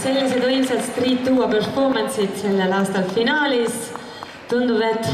Sellised võimsad Street Duo performance'id sellel aastal finaalis. tundub, et